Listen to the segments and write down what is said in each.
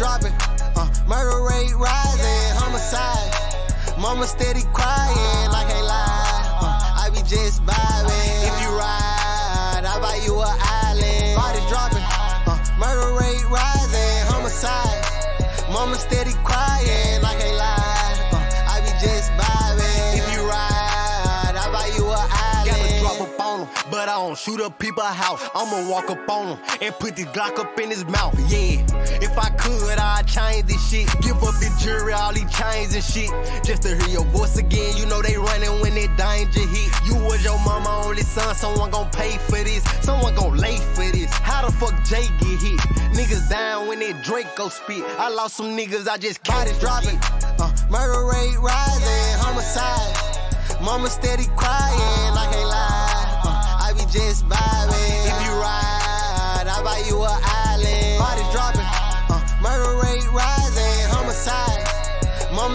murder rate rising, homicide. Mama steady crying, I can't lie. Uh, I be just vibing. If you ride, I buy you an island. Body dropping, uh, murder rate rising, homicide. Mama steady crying, I can't lie. Uh, I be just vibing. If you ride, I buy you an island. Gotta drop up on but I don't shoot up people's house. I'ma walk up on him and put this Glock up in his mouth. Yeah, if I change this shit. Give up the jury, all these chains and shit. Just to hear your voice again, you know they running when that danger hit. You was your mama only son, someone gon' pay for this. Someone gon' lay for this. How the fuck Jay get hit? Niggas down when that Draco spit. I lost some niggas, I just can't Bodies dropping, uh, murder rate rising, homicide. Mama steady crying, I can't lie.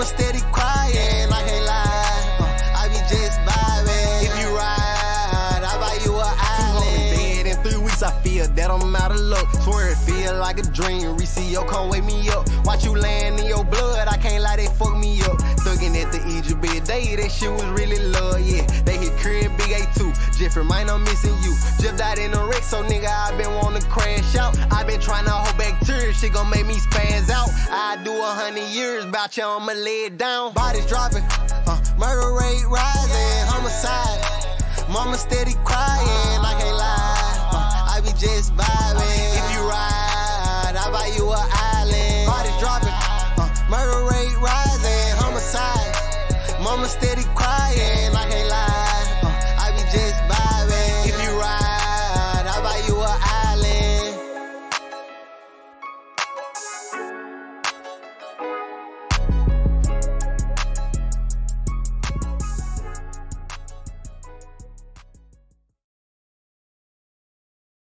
Mama steady crying, I can't lie. Uh, I be just vibing. If you ride, I buy you an island. dead in three weeks, I feel that I'm out of luck. Swear it feel like a dream. Recio come wake me up. Watch you land in your blood, I can't lie, they fuck me up. Thuggin' at the Egypt bed day, that shit was really love, yeah. They hit crib big A2. Jeffrey mine, I'm missing you. Just died in a wreck, so nigga, I been wanna crash out. I been tryna hold back tears, shit gon' make me spaz out. Years, bout you, I'ma lay it down. Bodies dropping, uh, murder rate rising, homicide. Mama steady crying, I can't lie. Uh, I be just vibing.